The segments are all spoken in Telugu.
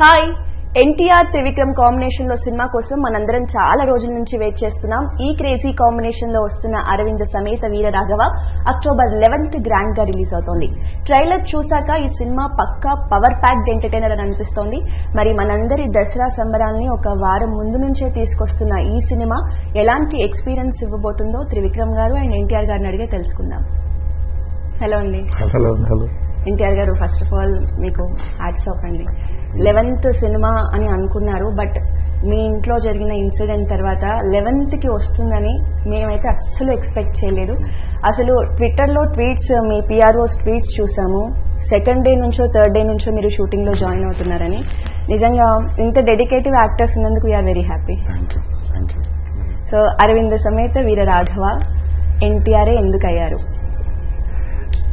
హాయ్. ఎన్టీఆర్ త్రివిక్రమ్ కాంబినేషన్లో సినిమా కోసం మనందరం చాలా రోజుల నుంచి వెయిట్ చేస్తున్నాం. ఈ క్రేజీ కాంబినేషన్లో వస్తున్న అరవింద సమేత వీర రాఘవ అక్టోబర్ లెవెన్త్ గ్రాండ్గా రిలీజ్ అవుతోంది. ట్రైలర్ చూశాక ఈ సినిమా పక్కా పవర్ ప్యాక్డ్ ఎంటర్టైనర్ అని అనిపిస్తోంది. మరి మనందరి దసరా సంబరాల్ని ఒక వారం ముందు నుంచే తీసుకొస్తున్న ఈ సినిమా ఎలాంటి ఎక్స్పీరియన్స్ ఇవ్వబోతుందో త్రివిక్రమ్ గారు అండ్ ఎన్టీఆర్ గారిని అడిగే తెలుసుకుందాం. హలో అండి. NTR garu first of all మీకు హ్యాట్స్ ఆఫ్ అండి. లెవెన్త్ సినిమా అని అనుకున్నారు బట్ మీ ఇంట్లో జరిగిన ఇన్సిడెంట్ తర్వాత లెవెన్త్కి వస్తుందని మేమైతే అస్సలు ఎక్స్పెక్ట్ చేయలేదు. అసలు ట్విట్టర్లో ట్వీట్స్ మీ పిఆర్ఓస్ ట్వీట్స్ చూసాము. సెకండ్ డే నుంచో థర్డ్ డే నుంచో మీరు షూటింగ్లో జాయిన్ అవుతున్నారని. నిజంగా ఇంత డెడికేటివ్ యాక్టర్స్ ఉన్నందుకు we're very happy so Aravinda Sametha Veera Raghava ఎన్టీఆర్ఏ ఎందుకు అయ్యారు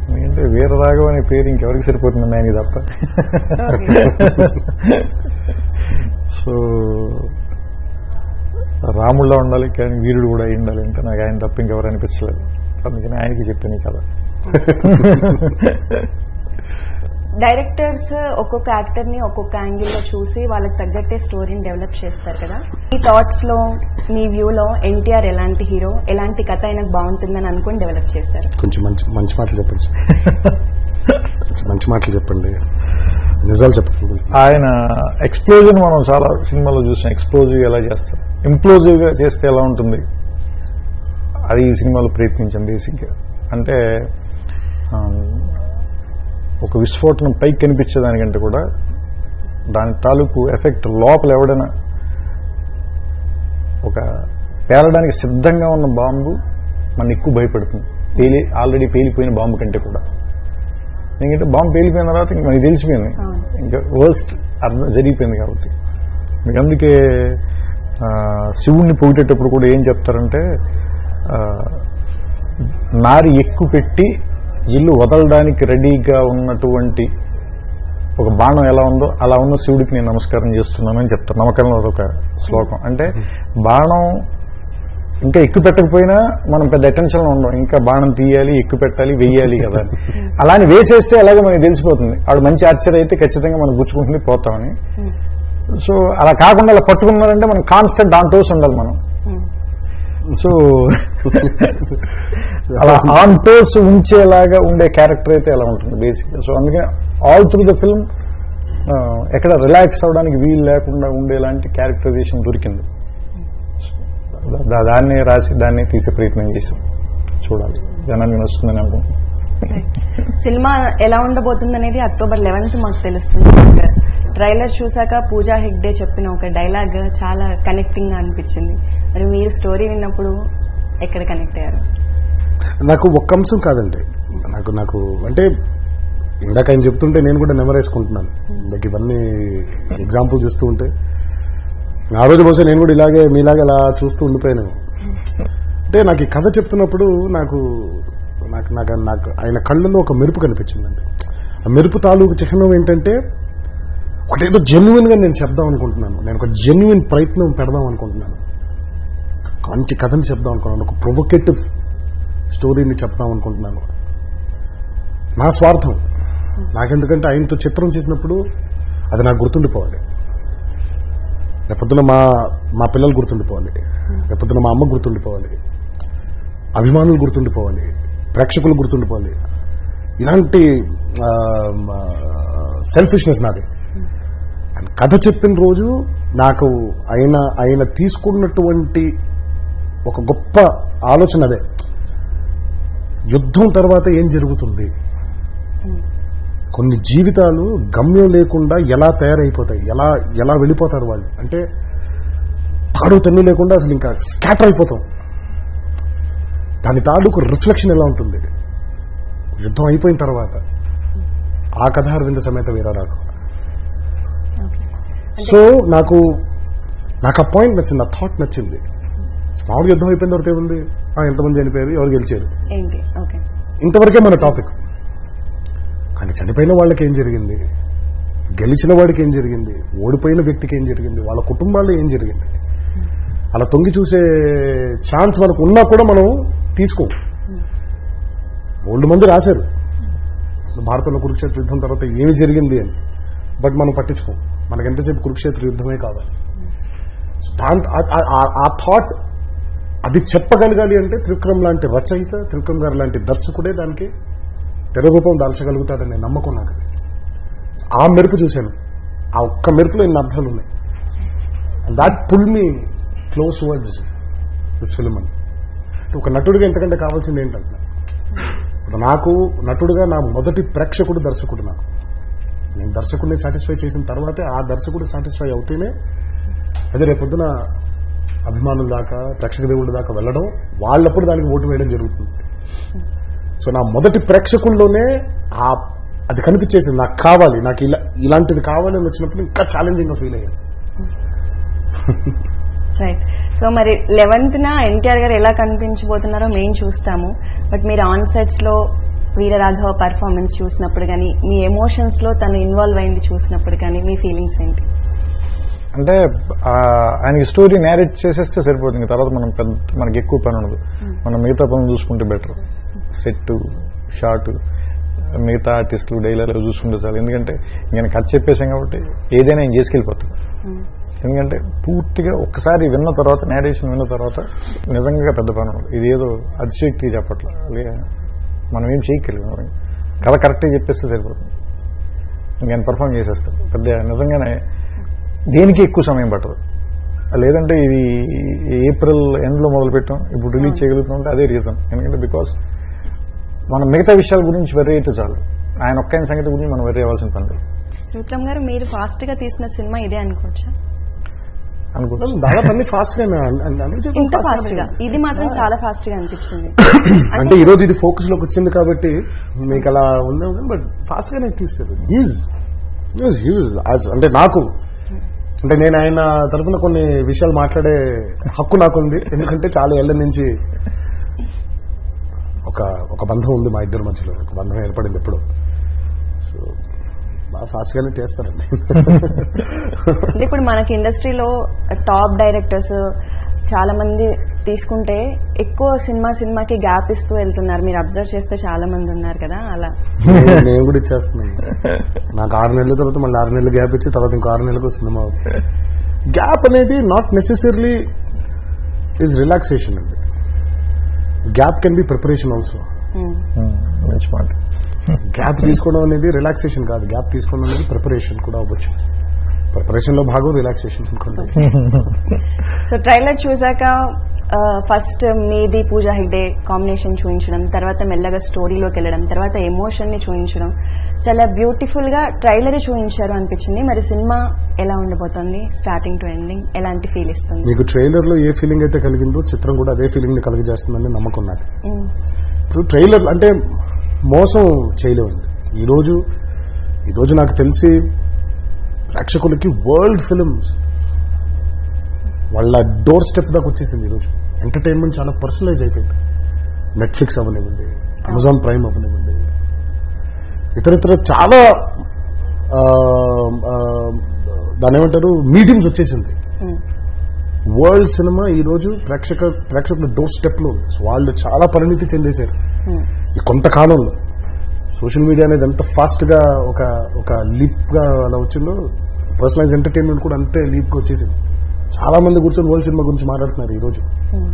ఎందుకంటే వీరరాఘవ అనే పేరు ఇంకెవరికి సరిపోతుంది ఆయన తప్ప? సో రాముళ్ళ ఉండాలి కానీ వీరుడు కూడా అయి ఉండాలి అంటే నాకు ఆయన తప్ప ఇంకెవరు అనిపించలేదు. అందుకని ఆయనకి చెప్పాను కదా డైరెక్టర్స్ ఒక్కొక్క యాక్టర్ని ఒక్కొక్క యాంగిల్లో చూసి వాళ్ళకి తగ్గట్టే స్టోరీని డెవలప్ చేస్తారు కదా. మీ థాట్స్లో మీ వ్యూ లో ఎన్టీఆర్ ఎలాంటి హీరో ఎలాంటి కథ ఆయనకు బాగుంటుందని అనుకుని డెవలప్ చేస్తారు. కొంచెం మంచి మంచి మాటలు చెప్పండి మంచి మాటలు చెప్పండి. నిజాలు చెప్పండి. ఆయన ఎక్స్ప్లోజన్ మనం చాలా సినిమాలో చూసాం ఎక్స్ప్లోజివ్ ఎలా చేస్తాం ఇంప్లోజివ్గా చేస్తే ఎలా ఉంటుంది? అది ఈ సినిమాలో ప్రయత్నించాం బేసిక్గా అంటే ఒక విస్ఫోటనం పైకి కనిపించేదానికంటే కూడా దాని తాలూకు ఎఫెక్ట్ లోపల ఎవడైనా ఒక పేలడానికి సిద్ధంగా ఉన్న బాంబు మన ఎక్కువ భయపెడుతుంది. పేలి ఆల్రెడీ పేలిపోయిన బాంబు కంటే కూడా. ఎందుకంటే బాంబు పేలిపోయిన తర్వాత ఇంక మనకి తెలిసిపోయింది. ఇంకా వర్స్ట్ అర్థం జరిగిపోయింది కాబట్టి. మీకు అందుకే శివుణ్ణి పొగిటేటప్పుడు కూడా ఏం చెప్తారంటే నారి ఎక్కువ పెట్టి ఇల్లు వదలడానికి రెడీగా ఉన్నటువంటి ఒక బాణం ఎలా ఉందో అలా ఉన్న శివుడికి నేను నమస్కారం చేస్తున్నానని చెప్తాను. నమ్మకంలో ఒక శ్లోకం. అంటే బాణం ఇంకా ఎక్కువ పెట్టకపోయినా మనం పెద్ద అటెన్షన్లో ఉండం ఇంకా బాణం తీయాలి ఎక్కువ పెట్టాలి వెయ్యాలి కదా అని. అలా అని వేసేస్తే అలాగే మనకి తెలిసిపోతుంది. ఆడు మంచి ఆర్చర్ అయితే ఖచ్చితంగా మనం గుచ్చుకుంటుంది పోతామని. సో అలా కాకుండా అలా పట్టుకున్నారంటే మనం కాన్స్టెంట్ ఆన్ టోస్ ఉండాలి మనం. సో అలా ఆన్ టోస్ ఉంచేలాగా ఉండే క్యారెక్టర్ అయితే అలా ఉంటుంది బేసిక్ సో అందుకని ఆల్ త్రూ ద ఫిల్మ్ ఎక్కడ రిలాక్స్ అవడానికి వీలు లేకుండా ఉండేలాంటి క్యారెక్టరైజేషన్ దొరికింది. దా- దాన్నే రాసి దాన్నే తీసే ప్రయత్నం చేశాం. చూడాలి. జనానికి వస్తుందని అనుకుంటున్నాను సినిమా ఎలా ఉండబోతుంది అనేది అక్టోబర్ లెవెన్త్ మాకు తెలుస్తుంది. ట్రైలర్ చూసాక పూజా హెగ్డే చెప్పిన ఒక డైలాగ్ చాలా కనెక్టింగ్గా అనిపించింది. మరి మీరు స్టోరీ విన్నప్పుడు ఎక్కడ కనెక్ట్ అయ్యారు? నాకు ఒక్క అంశం కాదండి. నాకు నాకు అంటే ఇందాక ఆయన చెప్తుంటే నేను కూడా నెమరేసుకుంటున్నాను. ఇంకా ఇవన్నీ ఎగ్జాంపుల్స్ ఇస్తూ ఉంటే. ఆ రోజు బహుశా నేను కూడా ఇలాగే మీలాగే అలా చూస్తూ ఉండిపోయాను. అంటే నాకు ఈ కథ చెప్తున్నప్పుడు నాకు నాకు నాకు నాకు. ఆయన కళ్ళల్లో ఒక మెరుపు కనిపించిందండి. ఆ మెరుపు తాలూకు చిహ్నం ఏంటంటే ఒకటేదో జెన్యున్గా నేను చెప్దాం అనుకుంటున్నాను. నేను ఒక జెన్యున్ ప్రయత్నం పెడదాం అనుకుంటున్నాను. ఒక మంచి కథని చెప్దాం అనుకున్నాను ఒక ప్రొవొకేటివ్ స్టోరీని చెప్దాం అనుకుంటున్నాను. నా స్వార్థం. నాకెందుకంటే ఆయనతో చిత్రం చేసినప్పుడు అది నాకు గుర్తుండిపోవాలి. రేపొద్దున మా మా పిల్లలు గుర్తుండిపోవాలి. రేపొద్దున మా అమ్మ గుర్తుండిపోవాలి. అభిమానులు గుర్తుండిపోవాలి. ప్రేక్షకులు గుర్తుండిపోవాలి. ఇలాంటి సెల్ఫిష్నెస్ నాది. అండ్ కథ చెప్పిన రోజు నాకు ఆయన ఆయన తీసుకున్నటువంటి ఒక గొప్ప ఆలోచన అదే. యుద్ధం తర్వాత ఏం జరుగుతుంది? కొన్ని జీవితాలు గమ్యం లేకుండా ఎలా తయారైపోతాయి? ఎలా ఎలా వెళ్ళిపోతారు వాళ్ళు? అంటే తాడు తన్ను లేకుండా అసలు ఇంకా స్కాటర్ అయిపోతాం. దాని తాలూకు రిఫ్లెక్షన్ ఎలా ఉంటుంది? యుద్ధం అయిపోయిన తర్వాత. ఆ కథ అరవింద సమేత వీరరాకు సో నాకు నాకు ఆ పాయింట్ నచ్చింది ఆ థాట్ నచ్చింది. మామూలు యుద్ధం అయిపోయిన తర్వాత ఏముంది? ఆ, ఎంతమంది చనిపోయారు? ఎవరు గెలిచారు? ఇంతవరకే మన టాపిక్ కానీ చనిపోయిన వాళ్ళకి ఏం జరిగింది? గెలిచిన వాడికి ఏం జరిగింది? ఓడిపోయిన వ్యక్తికి ఏం జరిగింది? వాళ్ళ కుటుంబాల్లో ఏం జరిగింది? అలా తొంగి చూసే ఛాన్స్ మనకు ఉన్నా కూడా మనం తీసుకో. ఓల్డ్ మంది రాశారు. భారతంలో కురుక్షేత్ర యుద్ధం తర్వాత ఏమి జరిగింది అని. బట్ మనం పట్టించుకోం. మనకి ఎంతసేపు కురుక్షేత్ర యుద్ధమే కావాలి. ఆ- థాట్ అది చెప్పగలగాలి అంటే త్రివిక్రమ్ లాంటి రచయిత త్రివిక్రమ్ గారు లాంటి దర్శకుడే దానికి తెర రూపం దాల్చగలుగుతాడనే నమ్మకం నాకు ఆ మెరుపు చూశాను. ఆ ఒక్క మెరుపులో ఎన్ని అర్థాలు ఉన్నాయి? And that pull me close words this film అని ఒక నటుడిగా ఎంతకంటే కావాల్సింది ఏంటంటే ఇప్పుడు నాకు నటుడుగా నా మొదటి ప్రేక్షకుడు దర్శకుడు నాకు. నేను దర్శకుడిని సాటిస్ఫై చేసిన తర్వాతే ఆ దర్శకుడు సాటిస్ఫై అవుతేనే అదే రేపొద్దున అభిమానుల దాకా ప్రేక్షక దేవుళ్ళ దాకా వెళ్ళడం వాళ్ళప్పుడు దానికి ఓటు వేయడం జరుగుతుంది. సో నా మొదటి ప్రేక్షకుల్లోనే ఆ అది కనిపించేసింది. నాకు కావాలి నాకు ఇలా ఇలాంటిది కావాలి అని వచ్చినప్పుడు ఇంకా ఛాలెంజింగ్గా ఫీల్ అయ్యాను. రైట్ సో మరి లెవెన్త్ న ఎన్టీఆర్ గారు ఎలా కనిపించబోతున్నారో మేము చూస్తాము. బట్ మీరు ఆన్ సెట్స్లో వీరరాఘవ పర్ఫార్మెన్స్ చూసినప్పుడు కానీ మీ ఎమోషన్స్లో తను ఇన్వాల్వ్ అయింది చూసినప్పుడు కానీ మీ ఫీలింగ్స్ ఏంటి? అంటే ఆయనకి స్టోరీ నేరేట్ చేసేస్తే సరిపోతుంది. తర్వాత మనం పెద్ద మనకి ఎక్కువ పని ఉండదు. మనం మిగతా పనులు చూసుకుంటే బెటర్ సెట్ షార్ట్ మిగతా ఆర్టిస్టులు డైలాగ్ చూసుకుంటే చాలు. ఎందుకంటే నేను కథ చెప్పేసాం కాబట్టి ఏదైనా ఆయన చేసుకెళ్ళిపోతాడు ఎందుకంటే పూర్తిగా ఒక్కసారి విన్న తర్వాత నేరేషన్ విన్న తర్వాత నిజంగా పెద్ద పని ఉండదు. ఇది ఏదో అతిశక్తి చెప్పట్లా మనం ఏం చేయగలిగాం కథ కరెక్ట్గా చెప్పేస్తే సరిపోతుంది. ఇంకేం పర్ఫామ్ చేసేస్తాడు. పెద్ద నిజంగానే దేనికి ఎక్కువ సమయం పట్టదు. లేదంటే ఇది ఏప్రిల్ ఎండ్లో మొదలు పెట్టాం ఇప్పుడు రిలీజ్ చేయగలుగుతున్నాం అంటే అదే రీజన్ ఎందుకంటే బికాస్ మనం మిగతా విషయాల గురించి వెర్రీ అయితే చాలు. ఆయన ఒక్క సంగతి గురించి మనం వెర్రీ అవ్వాల్సిన పని లేదు. విక్రమ్ గారు మీరు ఫాస్ట్గా తీసిన సినిమా ఇదే అనుకోవచ్చా? అనుకో దాదాపు అన్ని ఫాస్ట్గా ఇంత ఫాస్ట్గా ఇది మాత్రం చాలా ఫాస్ట్గా అనిపించింది అంటే ఈ రోజు ఇది ఫోకస్లోకి వచ్చింది కాబట్టి మీకు అలా ఉందా బట్ ఫాస్ట్ గానే తీస్తారు యూజ్ యూజ్ యూజ్ అంటే నాకు అంటే నేను ఆయన తరఫున కొన్ని విషయాలు మాట్లాడే హక్కు నాకుంది. ఎందుకంటే చాలా ఏళ్ళ నుంచి ఒక ఒక బంధం ఉంది మా ఇద్దరి మధ్యలో. ఒక బంధం ఏర్పడింది ఎప్పుడు. సో ఫాస్ట్ గానే చేస్తారండి. ఇప్పుడు మనకి ఇండస్ట్రీలో టాప్ డైరెక్టర్స్ చాలా మంది తీసుకుంటే ఎక్కువ సినిమా సినిమాకి గ్యాప్ ఇస్తూ వెళ్తున్నారు. మీరు అబ్జర్వ్ చేస్తే చాలా మంది ఉన్నారు కదా అలా. నేను- కూడా ఇచ్చేస్తున్నాను నాకు ఆరు నెలల తర్వాత మళ్ళీ ఆరు నెలలు గ్యాప్ ఇచ్చి తర్వాత ఇంకో ఆరు నెలలకు సినిమా గ్యాప్ అనేది నాట్ నెసెసరీ ఈజ్ రిలాక్సేషన్ అండి. Gap can be preparation also మంచి మాట గ్యాప్ తీసుకోవడం అనేది రిలాక్సేషన్ కాదు. గ్యాప్ తీసుకోవడం అనేది ప్రిపరేషన్ కూడా అవ్వచ్చు. ప్రిపరేషన్లో భాగం రిలాక్సేషన్ సో ట్రైలర్ చూసాక ఫస్ట్ మీది పూజా హెగ్డే కాంబినేషన్ చూపించడం తర్వాత మెల్లగా స్టోరీలోకి వెళ్ళడం తర్వాత ఎమోషన్ని చూపించడం చాలా బ్యూటిఫుల్గా ట్రైలర్ చూపించారు అనిపించింది. మరి సినిమా ఎలా ఉండబోతోంది? స్టార్టింగ్ టు ఎండింగ్ ఎలాంటి ఫీల్ ఇస్తుంది? మీకు ట్రైలర్లో ఏ ఫీలింగ్ అయితే కలిగిందో చిత్రం కూడా అదే ఫీలింగ్ని కలిగజేస్తుందని నమ్మకం నాకు. ఇప్పుడు ట్రైలర్ అంటే మోసం చేయలేమండి ఈరోజు ఈరోజు నాకు తెలిసి ప్రేక్షకులకి వరల్డ్ ఫిలిమ్స్ వాళ్ళ డోర్ స్టెప్ దాకా వచ్చేసింది ఈరోజు ఎంటర్టైన్మెంట్ చాలా పర్సనలైజ్ అయిపోయింది. నెట్ఫ్లిక్స్ అవ్వనివ్వండి అమెజాన్ ప్రైమ్ అవ్వనివ్వండి ఇతరితర చాలా దాని ఏమంటారు మీటింగ్స్ వచ్చేసింది. వరల్డ్ సినిమా ఈ రోజు ప్రేక్షక ప్రేక్షకుల డోర్ స్టెప్లో ఉంది. సో వాళ్ళు చాలా పరిణితి చెందేశారు. ఉమ్. ఈ కొంతకాలంలో సోషల్ మీడియా అనేది ఎంత ఫాస్ట్గా ఒక ఒక లీప్గా అలా వచ్చిందో పర్సనలైజ్ ఎంటర్టైన్మెంట్ కూడా అంతే లీప్గా వచ్చేసింది. చాలా మంది కూర్చొని వరల్డ్ సినిమా గురించి మాట్లాడుతున్నారు ఈ రోజు. ఉమ్.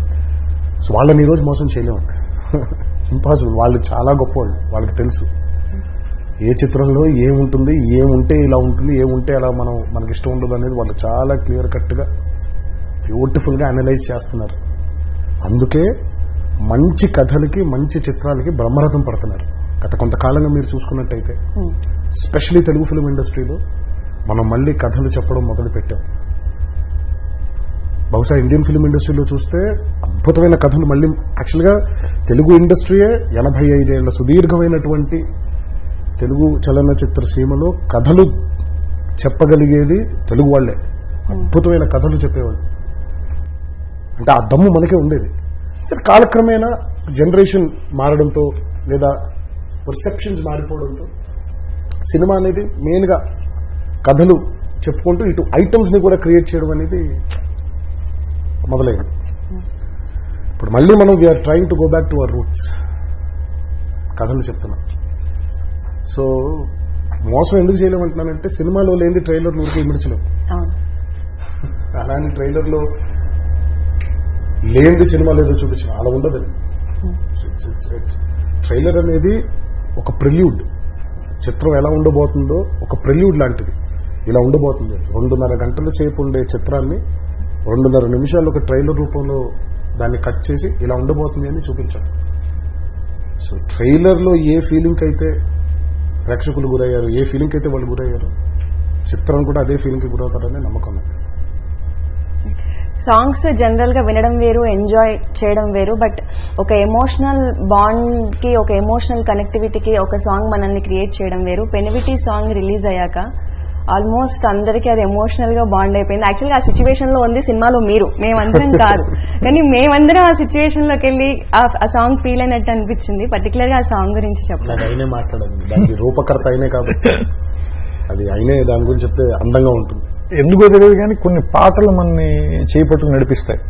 సో వాళ్ళని ఈ రోజు మోసం చేయలేమండి ఇంపాసిబుల్ వాళ్ళు చాలా గొప్పవాళ్ళు. వాళ్ళకి తెలుసు. ఏ చిత్రంలో ఏముంటుంది ఏముంటే ఇలా ఉంటుంది ఏముంటే అలా మనం మనకి ఇష్టం ఉండదు అనేది వాళ్ళు చాలా క్లియర్ కట్ గా బ్యూటిఫుల్గా అనలైజ్ చేస్తున్నారు. అందుకే మంచి కథలకి మంచి చిత్రాలకి బ్రహ్మరథం పడుతున్నారు. గత కొంతకాలంగా మీరు చూసుకున్నట్టయితే. స్పెషలీ తెలుగు ఫిల్మ్ ఇండస్ట్రీలో మనం మళ్ళీ కథలు చెప్పడం మొదలు పెట్టాం బహుశా ఇండియన్ ఫిల్మ్ ఇండస్ట్రీలో చూస్తే అద్భుతమైన కథలు మళ్ళీ యాక్చువల్గా తెలుగు ఇండస్ట్రీయే ఎనభై ఐదేళ్ళ సుదీర్ఘమైనటువంటి తెలుగు చలనచిత్ర సీమలో కథలు చెప్పగలిగేది తెలుగు వాళ్ళే అద్భుతమైన కథలు చెప్పేవాళ్ళు. అంటే ఆ దమ్ము మనకే ఉండేది. సరే కాలక్రమేణా జనరేషన్ మారడంతో లేదా పర్సెప్షన్స్ మారిపోవడంతో సినిమా అనేది మెయిన్గా కథలు చెప్పుకుంటూ ఇటు ఐటమ్స్ని కూడా క్రియేట్ చేయడం అనేది మొదలైంది ఇప్పుడు మళ్ళీ మనం we're trying to go back to our roots కథలు చెప్తున్నాం. సో మోసం ఎందుకు చేయలేమంటున్నానంటే సినిమాలో లేని ట్రైలర్ ఊరికి ఇమిడ్చలేం. అవును. అలాంటి ట్రైలర్లో లేనిది సినిమా లేదో చూపించిన అలా ఉండదు. ట్రైలర్ అనేది ఒక ప్రిల్యూడ్. చిత్రం ఎలా ఉండబోతుందో ఒక ప్రిల్యూడ్ లాంటిది. ఇలా ఉండబోతుంది. రెండున్నర గంటల సేపు ఉండే చిత్రాన్ని రెండున్నర నిమిషాలు ఒక ట్రైలర్ రూపంలో దాన్ని కట్ చేసి ఇలా ఉండబోతుంది అని చూపించాడు సో ట్రైలర్లో ఏ ఫీలింగ్ అయితే ప్రేక్షకులు గురయ్యారు ఏ ఫీలింగ్ అయితే వాళ్ళు గురయ్యారు చిత్రం కూడా అదే ఫీలింగ్కి గురవుతారని నమ్మకం ఉంది సాంగ్స్ జనరల్గా వినడం వేరు ఎంజాయ్ చేయడం వేరు బట్ ఒక ఎమోషనల్ బాండ్కి ఒక ఎమోషనల్ కనెక్టివిటీకి ఒక సాంగ్ మనల్ని క్రియేట్ చేయడం వేరు. పెనివిటీ సాంగ్ రిలీజ్ అయ్యాక ఆల్మోస్ట్ అందరికీ అది ఎమోషనల్గా బాండ్ అయిపోయింది. యాక్చువల్గా ఆ సిచ్యువేషన్లో ఉంది సినిమాలో మీరు. మేమందరం కాదు. కానీ మేమందరం ఆ సిచ్యువేషన్లోకి వెళ్ళి ఆ- సాంగ్ ఫీల్ అయినట్టు అనిపించింది. పర్టికులర్గా ఆ సాంగ్ గురించి చెప్పాలి. రూపకర్త అయినే కాబట్టి. అది అయినే దాని గురించి చెప్తే అందంగా ఉంటుంది. ఎందుకో తెలియదు కానీ కొన్ని పాటలు మనని చేపట్టుకు నడిపిస్తాయి.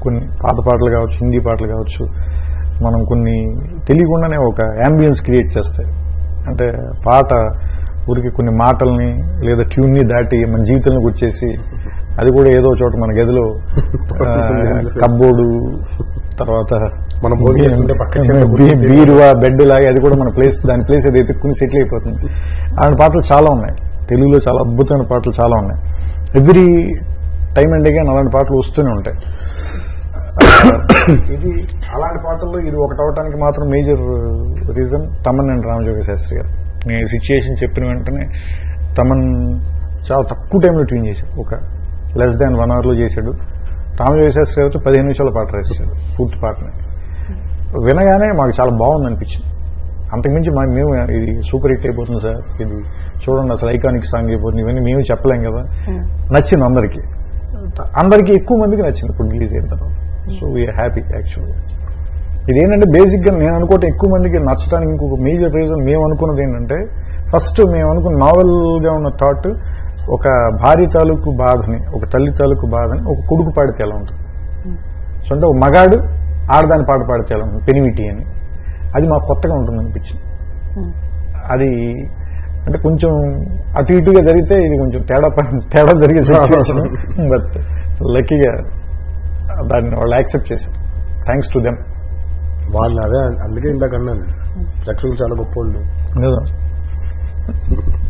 కొన్ని పాత పాటలు కావచ్చు హిందీ పాటలు కావచ్చు మనం కొన్ని తెలియకుండానే ఒక అంబియన్స్ క్రియేట్ చేస్తాయి. అంటే పాట ఊరికి కొన్ని మాటల్ని లేదా ట్యూన్ని దాటి మన జీవితంలోకి వచ్చేసి అది కూడా ఏదో చోట మన గదిలో ఆ, కబ్బోర్డు తర్వాత మనం బీరువా బెడ్ లాగా అది కూడా మన ప్లేస్ దాని ప్లేస్ అది ఎత్తుక్కుని సెటిల్ అయిపోతుంది. అలాంటి పాటలు చాలా ఉన్నాయి. తెలుగులో చాలా అద్భుతమైన పాటలు చాలా ఉన్నాయి. ఎవ్రీ టైం అండ్ అగైన్ అలాంటి పాటలు వస్తూనే ఉంటాయి. ఇది అలాంటి పాటల్లో ఇది ఒకటి అవడానికి మాత్రం major reason Thaman and Ramajoga Sastry garu. నేను సిచ్యుయేషన్ చెప్పిన వెంటనే తమన్ చాలా తక్కువ టైంలో ట్యూన్ చేశాడు ఒక లెస్ దాన్ వన్ అవర్లో చేశాడు. రామజోగ శాస్త్రి గారితో పదిహేను నిమిషాల పాట రాసేసాడు పూర్తి పాటని. వినగానే మాకు చాలా బాగుంది అనిపించింది అంతకుమించి మా మేము ఇది సూపర్ హిట్ అయిపోతుంది సార్. ఇది చూడండి అసలు ఐకానిక్ సాంగ్ అయిపోతుంది. ఇవన్నీ మేము చెప్పలేం కదా. నచ్చింది అందరికీ. అందరికీ ఎక్కువ మందికి నచ్చింది ఇప్పుడు రిలీజ్ అయిన తర్వాత. సో వీఆర్ హ్యాపీ యాక్చువల్గా ఇదేంటంటే బేసిక్గా నేను అనుకోవటం ఎక్కువ మందికి నచ్చడానికి ఇంకొక మేజర్ రీజన్ మేము అనుకున్నది ఏంటంటే ఫస్ట్ మేము అనుకున్న నావెల్గా ఉన్న థాట్ ఒక భార్య తాలూకు బాధని ఒక తల్లి తాలూకు బాధని ఒక కొడుకు పాడితే ఎలా ఉంటుంది? సో అంటే ఒక మగాడు ఆడదాని పాట పాడితే ఎలా ఉంటుంది? పెనిమిటి అని. అది మాకు కొత్తగా ఉంటుంది అనిపించింది అది అంటే కొంచెం అటు ఇటుగా జరిగితే ఇది కొంచెం తేడా తేడా జరిగే సిచ్యువేషన్ బట్ లక్కీగా దాన్ని వాళ్ళు యాక్సెప్ట్ చేశారు. థ్యాంక్స్ టు దెమ్ వాళ్ళు అదే అందుకే ఇందాక అన్నాను. ప్రేక్షకులు చాలా గొప్ప వాళ్ళు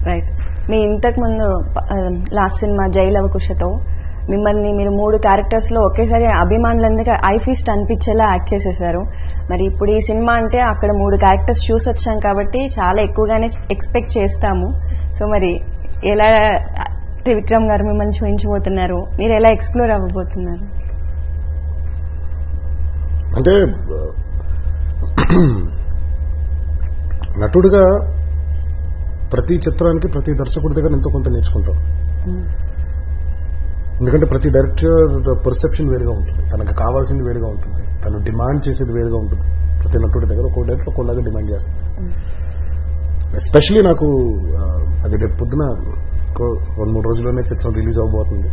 రైట్ మీ ఇంతకు ముందు లాస్ట్ సినిమా జైలవ కుషతో మిమ్మల్ని మీరు మూడు క్యారెక్టర్స్లో ఒకేసారి అభిమానులందరికీ ఐ ఫీస్ట్ అనిపించేలా యాక్ట్ చేసేసారు. మరి ఇప్పుడు ఈ సినిమా అంటే అక్కడ మూడు క్యారెక్టర్స్ చూసి వచ్చాం కాబట్టి చాలా ఎక్కువగానే ఎక్స్పెక్ట్ చేస్తాము. సో మరి ఎలా త్రివిక్రమ్ గారు మిమ్మల్ని చూపించబోతున్నారు? మీరు ఎలా ఎక్స్ప్లోర్ అవ్వబోతున్నారు? అంటే నటుడుగా ప్రతి చిత్రానికి ప్రతి దర్శకుడి దగ్గర ఎంతో కొంత నేర్చుకుంటాం. ఎందుకంటే ప్రతి డైరెక్టర్ పర్సెప్షన్ వేరుగా ఉంటుంది. తనకు కావాల్సింది వేరుగా ఉంటుంది. తను డిమాండ్ చేసేది వేరుగా ఉంటుంది. ప్రతి నటుడి దగ్గర ఒక్కో డైరెక్టర్ ఒక్కోలాగా డిమాండ్ చేస్తుంది ఎస్పెషలీ నాకు అది రేపు పొద్దున రెండు మూడు రోజుల్లోనే చిత్రం రిలీజ్ అవ్వబోతుంది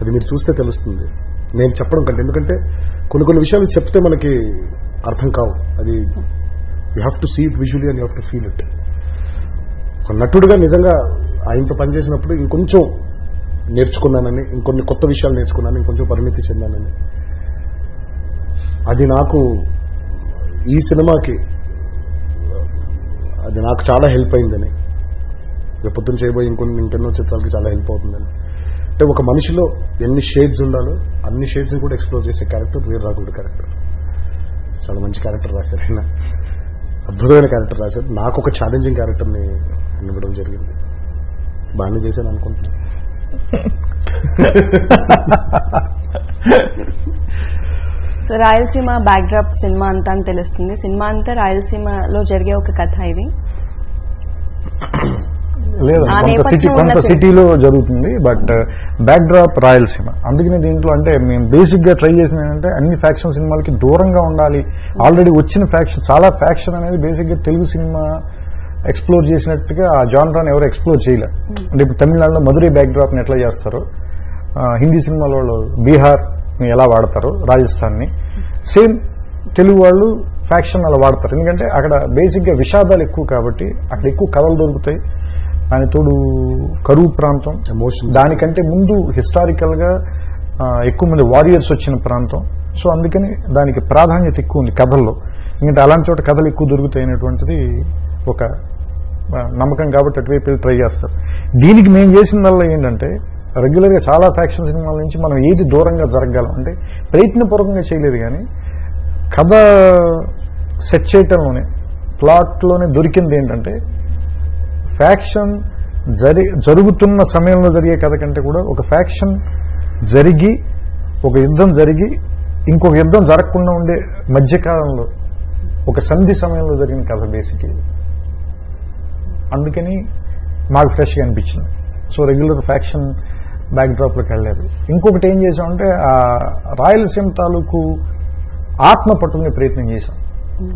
అది మీరు చూస్తే తెలుస్తుంది. నేను చెప్పడం కంటే ఎందుకంటే కొన్ని కొన్ని విషయాలు చెప్తే మనకి అర్థం కావు. అది you have to see it visually and you have to feel it ఒక నటుడుగా నిజంగా ఆయనతో పనిచేసినప్పుడు ఇంకొంచెం నేర్చుకున్నానని ఇంకొన్ని కొత్త విషయాలు నేర్చుకున్నాను ఇంకొంచెం పరిణితి చెందానని. అది నాకు ఈ సినిమాకి అది నాకు చాలా హెల్ప్ అయిందని. రేపొద్దున చేయబోయి ఇంకొన్ని ఇంకెన్నో చిత్రాలకి చాలా హెల్ప్ అవుతుందని. అంటే ఒక మనిషిలో ఎన్ని షేడ్స్ ఉండాలో అన్ని షేడ్స్ కూడా ఎక్స్ప్లోర్ చేసే క్యారెక్టర్ వీర రాఘవుడి క్యారెక్టర్. చాలా మంచి క్యారెక్టర్ రాశారు ఆయన. అద్భుతమైన క్యారెక్టర్ రాశారు. నాకు ఒక ఛాలెంజింగ్ క్యారెక్టర్ని ఇవ్వడం జరిగింది. బాగానే చేశాను అనుకుంటున్నాను. సో రాయలసీమ బ్యాక్డ్రాప్ సినిమా అంతా అని తెలుస్తుంది. సినిమా అంతా రాయలసీమలో జరిగే ఒక కథ ఇది. లేదు కొంత సిటీ కొంత. సిటీలో జరుగుతుంది బట్ బ్యాక్ డ్రాప్ రాయలసీమ. అందుకనే దీంట్లో అంటే మేము బేసిక్గా ట్రై చేసిన ఏంటంటే అన్ని ఫ్యాక్షన్ సినిమాలకి దూరంగా ఉండాలి. ఆల్రెడీ వచ్చిన ఫ్యాక్షన్ చాలా ఫ్యాక్షన్ అనేది బేసిక్గా తెలుగు సినిమా ఎక్స్ప్లోర్ చేసినట్టుగా ఆ జానరాన్ని ఎవరు ఎక్స్ప్లోర్ చేయలే. అంటే ఇప్పుడు తమిళనాడులో మధురై బ్యాక్ డ్రాప్ని ఎట్లా చేస్తారో? హిందీ సినిమాలో వాళ్ళు బీహార్ని ఎలా వాడతారు? రాజస్థాన్ని సేమ్ తెలుగు వాళ్ళు ఫ్యాక్షన్ అలా వాడతారు. ఎందుకంటే అక్కడ బేసిక్గా విషాదాలు ఎక్కువ కాబట్టి అక్కడ ఎక్కువ కథలు దొరుకుతాయి. దాని తోడు కరువు ప్రాంతం. దానికంటే ముందు హిస్టారికల్గా ఆ, ఎక్కువ మంది వారియర్స్ వచ్చిన ప్రాంతం. సో అందుకని దానికి ప్రాధాన్యత ఎక్కువ ఉంది కథల్లో. ఎందుకంటే అలాంటి చోట కథలు ఎక్కువ దొరుకుతాయి అనేటువంటిది ఒక నమ్మకం కాబట్టి అటువైపు వెళ్ళి ట్రై చేస్తారు. దీనికి మేము చేసిందల్లా ఏంటంటే రెగ్యులర్గా చాలా ఫ్యాక్షన్ సినిమాల నుంచి మనం ఏది దూరంగా జరగగలం అంటే ప్రయత్నపూర్వకంగా చేయలేదు కానీ కథ సెట్ చేయటంలోనే ప్లాట్లోనే దొరికింది ఏంటంటే ఫ్యాక్షన్ జరి జరుగుతున్న సమయంలో జరిగే కథ కంటే కూడా ఒక ఫ్యాక్షన్ జరిగి ఒక యుద్ధం జరిగి ఇంకొక యుద్ధం జరగకుండా ఉండే మధ్యకాలంలో ఒక సంధి సమయంలో జరిగిన కథ బేసిక్ అందుకని మాకు ఫ్రెష్గా అనిపించింది. సో రెగ్యులర్ ఫ్యాక్షన్ బ్యాక్ డ్రాప్లోకి వెళ్ళలేదు. ఇంకొకటి ఏం చేసామంటే ఆ రాయలసీమ తాలూకు ఆత్మ పట్టుకునే ప్రయత్నం చేశాం.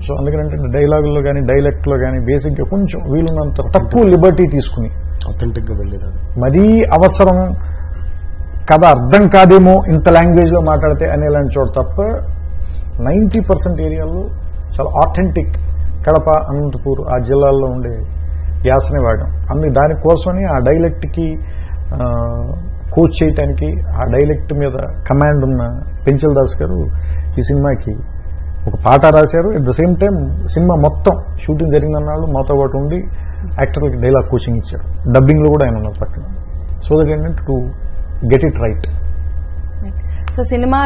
సో అందుకంటే డైలాగుల్లో కానీ డైలెక్ట్లో కానీ బేసిక్గా కొంచెం వీలున్నంత తక్కువ లిబర్టీ తీసుకుని అథెంటిక్గా వెళ్ళేది మరీ అవసరం కథ అర్థం కాదేమో ఇంత లాంగ్వేజ్లో మాట్లాడితే అనేలాంటి చోట తప్ప నైంటీ పర్సెంట్ ఏరియాల్లో చాలా ఆథెంటిక్ కడప అనంతపూర్ ఆ జిల్లాల్లో ఉండే యాసని వాడడం అందు దానికోసమని ఆ డైలెక్ట్కి కోచ్ చేయటానికి ఆ డైలెక్ట్ మీద కమాండ్ ఉన్న పెంచల్ దాస్ గారు ఈ సినిమాకి ఒక పాట రాశారు. At the same time cinema మొత్తం షూటింగ్ జరిగినన్నాళ్ళు మాతో పాటు ఉండి యాక్టర్లకి డైలాగ్ కోచింగ్ ఇచ్చారు. డబ్బింగ్లో కూడా ఆయన ఉన్నారు పక్కన. సో దట్ ఏంటంటే to get it right. So cinema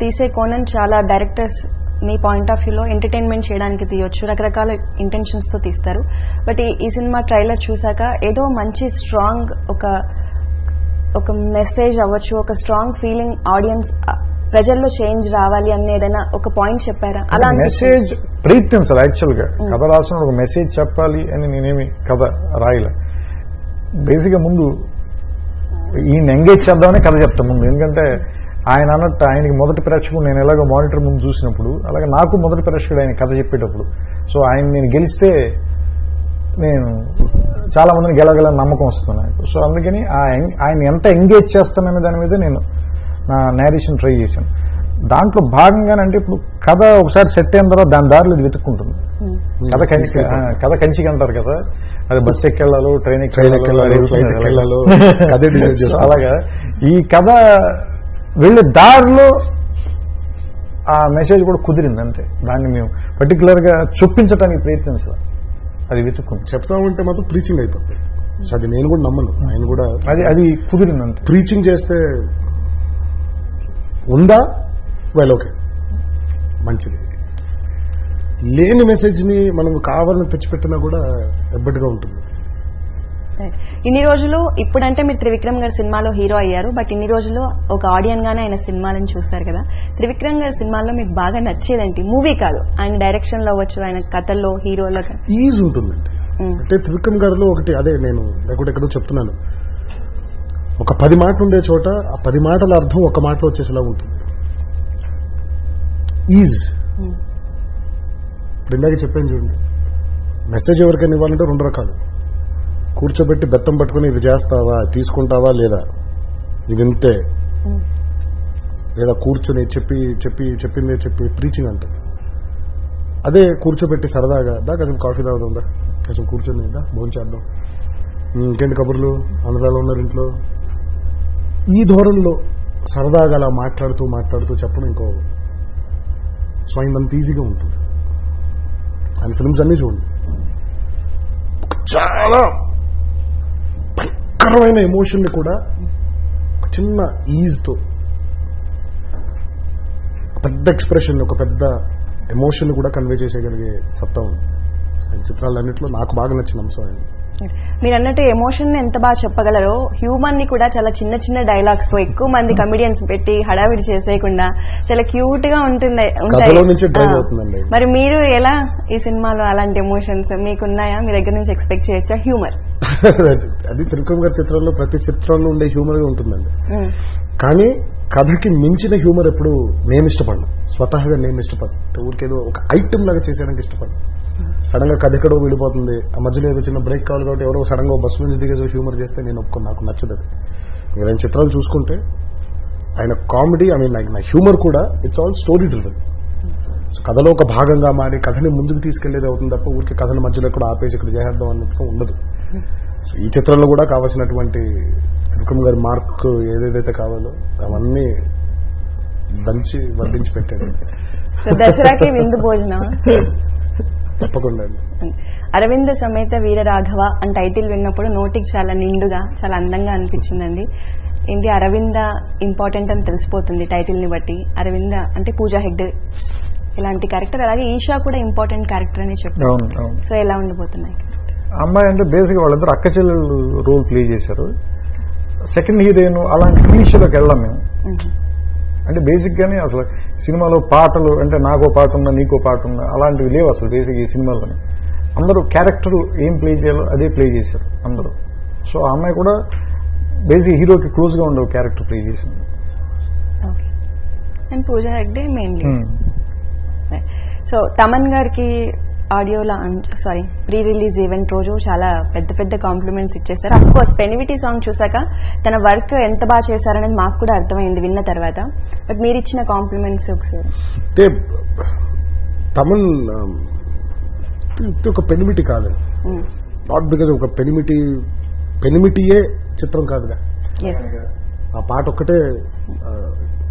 తీసే కోణం చాలా డైరెక్టర్స్ మీ పాయింట్ ఆఫ్ వ్యూలో ఎంటర్టైన్మెంట్ చేయడానికి తీయొచ్చు రకరకాల ఇంటెన్షన్స్తో తీస్తారు. బట్ ఈ- సినిమా ట్రైలర్ చూసాక ఏదో మంచి స్ట్రాంగ్ ఒక ఒక మెసేజ్ అవ్వచ్చు ఒక స్ట్రాంగ్ ఫీలింగ్ ఆడియన్స్ ప్రజల్లో చేంజ్ రావాలి అని ఏదైనా ఒక పాయింట్ చెప్పారా? అలా. మెసేజ్ ప్రయత్నించాలి యాక్చువల్గా. కథ రాసిన ఒక మెసేజ్ చెప్పాలి అని నేనేమి కథ రాయలే. బేసిక్గా ముందు ఈయన ఎంగేజ్ చేద్దామని కథ చెప్తాను ముందు. ఎందుకంటే ఆయన అన్నట్టు ఆయనకి మొదటి ప్రేక్షకుడు నేను ఎలాగో మానిటర్ ముందు చూసినప్పుడు అలాగే నాకు మొదటి ప్రేక్షకుడు ఆయన కథ చెప్పేటప్పుడు. సో ఆయన నేను గెలిస్తే నేను చాలా మందిని గెలగలని నమ్మకం వస్తుంది నాకు. సో అందుకని ఆయన ఎంత ఎంగేజ్ చేస్తాననే దాని మీద నేను నా నేరేషన్ ట్రై చేశాను. దాంట్లో భాగంగానే అంటే ఇప్పుడు కథ ఒకసారి సెట్ అయిన తర్వాత దాని దారిలో ఇది వెతుక్కుంటుంది. కథ కంచి ఆ, కథ కంచికి అంటారు కదా. అది బస్ ఎక్కెళ్ళాలో ట్రైన్ ట్రైన్ ఎక్కెళ్ళాలో. అలాగా. ఈ కథ వెళ్ళే దారిలో ఆ మెసేజ్ కూడా కుదిరింది అంతే. దాన్ని మేము పర్టికులర్గా చొప్పించడానికి ప్రయత్నించాలి అది వెతుక్కుంది చెప్తామంటే మాత్రం ప్రీచింగ్ అయిపోతుంది సో అది నేను కూడా నమ్మను. ఆయన కూడా అది అది కుదిరింది అంతే. ప్రీచింగ్ చేస్తే ఉందా? వెల్ ఓకే మంచిది. లేని మెసేజ్ని మనం కావాలని తెచ్చిపెట్టినా కూడా ఎబ్బటిగా ఉంటుంది. ఇన్ని రోజులు ఇప్పుడంటే మీరు త్రివిక్రమ్ గారి సినిమాలో హీరో అయ్యారు బట్ ఇన్ని రోజులు ఒక ఆడియన్ గానే ఆయన సినిమాలను చూస్తారు కదా. త్రివిక్రమ్ గారి సినిమాల్లో మీకు బాగా నచ్చేదేంటి? మూవీ కాదు. ఆయన డైరెక్షన్లో అవ్వచ్చు ఆయన కథల్లో హీరోలో. ఈజ్ ఉంటుందండి. మ్మ్. అంటే త్రివిక్రమ్ గారిలో ఒకటి అదే నేను లేకుంటే ఎక్కడో చెప్తున్నాను. ఒక పది మాటలు ఉండే చోట ఆ పది మాటల అర్థం ఒక మాటలో వచ్చేసేలా ఉంటుంది. ఈజ్ ఇప్పుడు ఇందాక చెప్పాను చూడండి. మెసేజ్ ఎవరికైనా ఇవ్వాలంటే రెండు రకాలు. కూర్చోబెట్టి బెత్తం పట్టుకుని ఇది చేస్తావా? తీసుకుంటావా లేదా? ఇది ఇంతే లేదా కూర్చొని చెప్పి చెప్పి చెప్పిందే చెప్పి ప్రీచింగ్ అంటారు అదే కూర్చోబెట్టి సరదాగా దా కొంచెం కాఫీ తాగుతుందా కొంచెం కూర్చొని దా భోజనం చేద్దాం. ఇంకేంటి కబుర్లు? అందరూ ఉన్నారు ఇంట్లో? ఈ ధోరణిలో సరదాగా అలా మాట్లాడుతూ మాట్లాడుతూ చెప్పడం ఇంకో సో అంత ఈజీగా ఉంటుంది. ఆయన ఫిల్మ్స్ అన్ని చూడండి. చాలా భయంకరమైన ఎమోషన్ని కూడా చిన్న ఈజ్తో పెద్ద ఎక్స్ప్రెషన్ ఒక పెద్ద ఎమోషన్ కూడా కన్వే చేసేయగలిగే సత్తా ఉంది. చిత్రాలన్నింటిలో నాకు బాగా నచ్చిన అంశం ఆయన మీరు అన్నట్టు ఎమోషన్ ఎంత బాగా చెప్పగలరో హ్యూమన్ని కూడా చాలా చిన్న చిన్న డైలాగ్స్తో ఎక్కువ మంది కమిడియన్స్ పెట్టి హడావిడి చేసేయకుండా చాలా క్యూట్గా ఉంటుంది. మరి మీరు ఎలా ఈ సినిమాలో అలాంటి ఎమోషన్స్ మీకున్నాయా? మీ దగ్గర నుంచి ఎక్స్పెక్ట్ చేయొచ్చా? హ్యూమర్ అది త్రివిక్రమ్ గారి చిత్రంలో ప్రతి చిత్రంలో ఉండే హ్యూమర్గా ఉంటుందండి. కానీ కథకి మించిన హ్యూమర్ ఎప్పుడు నేను ఇష్టపడను. స్వతహాగా నేను ఇష్టపడను. ఊరికేదో ఒక ఐటమ్ లాగా చేసేయడానికి ఇష్టపడను. సడన్గా కథ ఎక్కడో వెళ్ళిపోతుంది ఆ మధ్యలో ఏదో చిన్న బ్రేక్ కావాలి కాబట్టి ఎవరో సడన్గా బస్సు నుంచి దిగేసి హ్యూమర్ చేస్తే నేను ఒప్పుకో నాకు నచ్చదు అది. మీరు ఆయన చిత్రాలు చూసుకుంటే ఆయన కామెడీ ఐ మీన్ నా హ్యూమర్ కూడా it's all story driven so కథలో ఒక భాగంగా మారి కథని ముందుకు తీసుకెళ్ళేది అవుతుంది తప్ప ఊరికి కథను మధ్యలో కూడా ఆపేసి ఇక్కడ చేసేద్దాం అన్నట్టుగా ఉండదు. సో ఈ చిత్రంలో కూడా కావాల్సినటువంటి త్రివిక్రమ్ గారి మార్క్ ఏదేదైతే కావాలో అవన్నీ దంచి వడ్డించి పెట్టాడు దసరాకి విందు భోజనం. తప్పకుండా అరవింద సమేత వీర రాఘవ అని టైటిల్ విన్నప్పుడు నోటికి చాలా నిండుగా చాలా అందంగా అనిపించిందండి. ఏంటి అరవింద ఇంపార్టెంట్ అని తెలిసిపోతుంది టైటిల్ని బట్టి. అరవింద అంటే పూజా హెగ్డే ఇలాంటి క్యారెక్టర్ అలాగే ఈషా కూడా ఇంపార్టెంట్ క్యారెక్టర్ అని చెప్పారు సో ఎలా ఉండబోతున్నాయి అమ్మాయి అంటే బేసిక్ వాళ్ళిద్దరు అక్క చెల్లెళ్ళు రోల్ ప్లే చేశారు. సెకండ్ హీరోయిన్ అలాంటి క్లీషలోకి వెళ్ళాం మ్మ్. అంటే బేసిక్ గానే అసలు సినిమాలో పాటలు అంటే నాకో పాట ఉందా నీకో పాట ఉందా అలాంటివి లేవు అసలు బేసిక్ ఈ సినిమాలోని. అందరూ క్యారెక్టర్ ఏం ప్లే చేయాలో అదే ప్లే చేశారు అందరూ. సో ఆ అమ్మాయి కూడా బేసిక్ హీరోకి క్లోజ్గా ఉండే క్యారెక్టర్ ప్లే చేసింది. Okay and Pooja Hegde mainly Hmm. So Thaman గారికి ఆడియోలో సారీ ప్రీ రిలీజ్ ఈవెంట్ రోజు చాలా పెద్ద పెద్ద కాంప్లిమెంట్స్ ఇచ్చేస్తారు అఫ్ కోర్స్ పెనివిటీ సాంగ్ చూసాక తన వర్క్ ఎంత బాగా చేశారనేది మాకు కూడా అర్థమైంది విన్న తర్వాత. బట్ మీరు ఇచ్చిన కాంప్లిమెంట్స్ ఒకసారి. అంటే ఇది ఒక పెనిమిటి కాదు. నాట్ బికాజ్ ఒక పెనిమిటి పెనిమిటియే చిత్రం కాదుగా ఆ పాట ఒక్కటే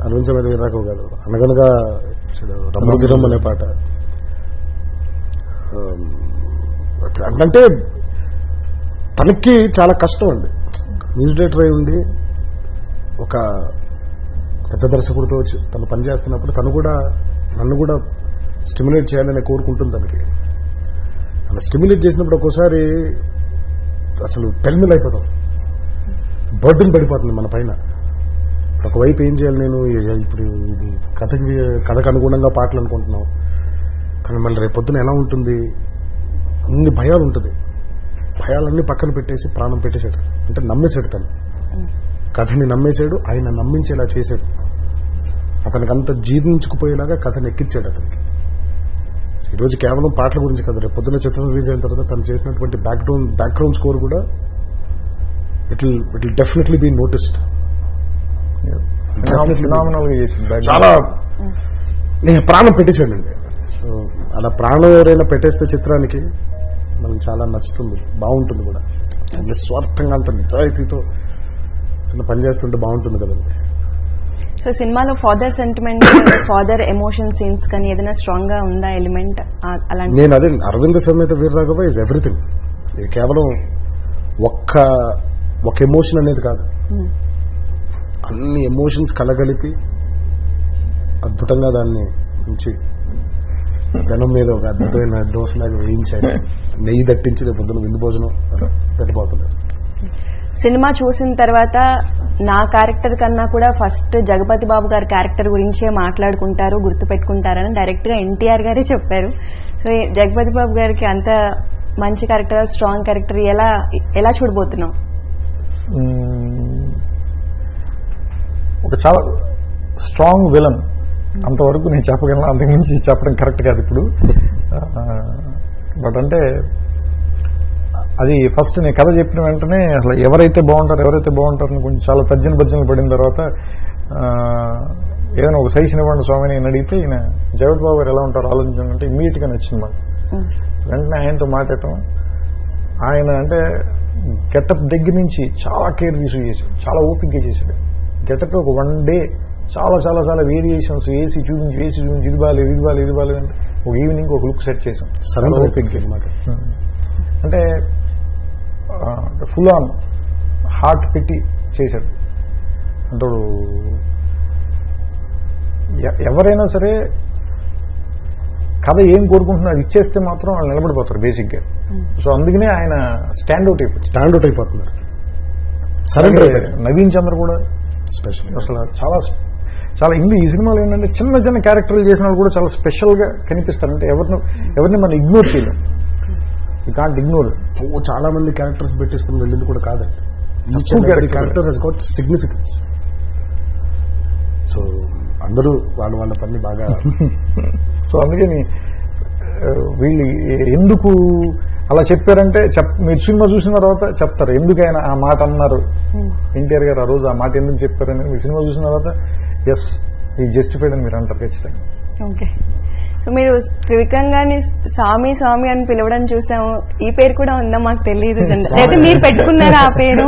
అరవింద్ సమేత వీరాఘవ్ కాదు అనగనగా రమణగిరం అనే పాట. Um, అంటే తనకి చాలా కష్టం అండి. న్యూస్ డైరెక్టర్ అయి ఉండి ఒక పెద్ద దర్శకుడితో వచ్చి తను పని చేస్తున్నప్పుడు తను కూడా నన్ను కూడా స్టిమ్యులేట్ చేయాలని కోరుకుంటుంది తనకి. అలా స్టిమ్యులేట్ చేసినప్పుడు ఒక్కోసారి అసలు టెల్మిల్ అయిపోతాం. బర్డెన్ పడిపోతుంది మన పైన. ఒకవైపు ఏం చేయాలి నేను? ఇప్పుడు ఇది కథకి కథకు అనుగుణంగా పాటలు అనుకుంటున్నాం. కానీ మళ్ళీ రేపు పొద్దున ఎలా ఉంటుంది? అన్ని భయాలు ఉంటుంది. భయాలన్నీ పక్కన పెట్టేసి ప్రాణం పెట్టేశాడు అంటే నమ్మేశాడు తను. కథని నమ్మేశాడు ఆయన నమ్మించేలా చేశాడు అతనికి అంత జీర్ణించుకుపోయేలాగా కథను ఎక్కించాడు అతనికి. ఈరోజు కేవలం పాటల గురించి కదా రేపు పొద్దున్న చిత్రం రిలీజ్ అయిన తర్వాత తను చేసినటువంటి బ్యాక్గ్రౌండ్ బ్యాక్గ్రౌండ్ స్కోర్ కూడా it it definitely be noticed. చాలా. నేను ప్రాణం పెట్టేశాడండి సో అలా ప్రాణం ఎవరైనా పెట్టేస్తే చిత్రానికి మనకి చాలా నచ్చుతుంది బాగుంటుంది కూడా. నిస్వార్థంగా అంత నిజాయితీతో ఏదైనా పని చేస్తుంటే బాగుంటుంది కదండి. సో సినిమాలో father sentiment father emotion scenes కానీ ఏదైనా స్ట్రాంగ్గా ఉందా ఎలిమెంట్ అలాంటి నేను అదే అరవింద సమేత వీరరాఘవ ఇస్ ఎవ్రీథింగ్ ఇది కేవలం ఒక్క ఒక ఎమోషన్ అనేది కాదు. Hmm. అన్ని ఎమోషన్స్ కలగలిపి అద్భుతంగా దాన్ని మంచి ధనం మీద ఒక అద్భుతమైన దోశ లాగా వేయించారు. నెయ్యి దట్టించి పొద్దున విందు భోజనం పెట్టిపోతుంది సినిమా చూసిన తర్వాత నా క్యారెక్టర్ కన్నా కూడా ఫస్ట్ జగపతి బాబు గారి క్యారెక్టర్ గురించే మాట్లాడుకుంటారు గుర్తు పెట్టుకుంటారని డైరెక్ట్గా ఎన్టీఆర్ గారే చెప్పారు. సో జగపతి బాబు గారికి అంత మంచి క్యారెక్టర్ స్ట్రాంగ్ క్యారెక్టర్ ఎలా ఎలా చూడబోతున్నాం. ఒక చాలా స్ట్రాంగ్ విలన్. అంతవరకు నేను చెప్పగలను అంతకుమించి చెప్పడం కరెక్ట్ కాదు ఇప్పుడు. బట్ అంటే అది ఫస్ట్ నేను కథ చెప్పిన వెంటనే అసలు ఎవరైతే బాగుంటారు ఎవరైతే బాగుంటారని కొంచెం చాలా తర్జన భర్జనలు పడిన తర్వాత ఏదైనా ఒక సైజుని ఇవ్వండి స్వామిని నేను అడిగితే ఈయన జగత్ బాబు గారు ఎలా ఉంటారు ఆలోచించాలంటే ఇమీడియట్గా నచ్చింది మాకు వెంటనే ఆయనతో మాట్లాడటం. ఆయన అంటే గెటప్ దగ్గర నుంచి చాలా కేర్ తీసుకు చేశాడు చాలా ఓపిక్గా చేశాడు. గెటప్ ఒక వన్ డే చాలా చాలా చాలా వేరియేషన్స్ వేసి చూపించి వేసి చూపించి ఇది బాగాలేదు ఇది బాగాలేదు ఇది బాగాలేదు అంటే ఒక ఈవినింగ్ ఒక లుక్ సెట్ చేసాం ఓపిక్ అయిపోయింది అనమాట అంటే ఫుల్ ఆన్ హార్ట్ పెట్టి చేశాడు అంటే ఎ- ఎవరైనా సరే కథ ఏం కోరుకుంటున్నారు ఇచ్చేస్తే మాత్రం వాళ్ళు నిలబడిపోతారు బేసిక్గా సో అందుకనే ఆయన స్టాండ్ అవుట్ అయిపోతుంది స్టాండ్ అవుట్ అయిపోతున్నారు. సరెండర్ అలాగే నవీన్ చంద్ర కూడా స్పెషల్ అసలు చాలా చాలా ఇంగ్లీ ఈ సినిమాలో ఏంటంటే చిన్న చిన్న క్యారెక్టర్లు చేసిన వాళ్ళు కూడా చాలా స్పెషల్గా కనిపిస్తారు. అంటే ఎవరిని ఎవరిని మనం ఇగ్నోర్ చేయలేం. యూ కాంట్ ఇగ్నోర్ ఓ చాలా మంది క్యారెక్టర్స్ పెట్టేసుకుని వెళ్ళింది కూడా కాదండి. Character he's got significance so అందరూ వాళ్ళ వాళ్ళ పని బాగా సో అందుకని వీళ్ళు ఎందుకు అలా చెప్పారంటే చెప్ మీరు సినిమా చూసిన తర్వాత చెప్తారు. ఎందుకు ఆయన ఆ మాట అన్నారు. ఎన్టీఆర్ గారు ఆ రోజు ఆ మాట ఎందుకు చెప్పారని. మీరు సినిమా చూసిన తర్వాత ఎస్ ఈ జస్టిఫైడ్ అని మీరు అంటారు ఖచ్చితంగా ఓకే మీరు త్రివిక్రమ్ గారిని స్వామి స్వామి అని పిలవడం చూసాము. ఈ పేరు కూడా ఉందా? మాకు తెలియదు అయితే మీరు పెట్టుకున్నారా ఆ పేరు?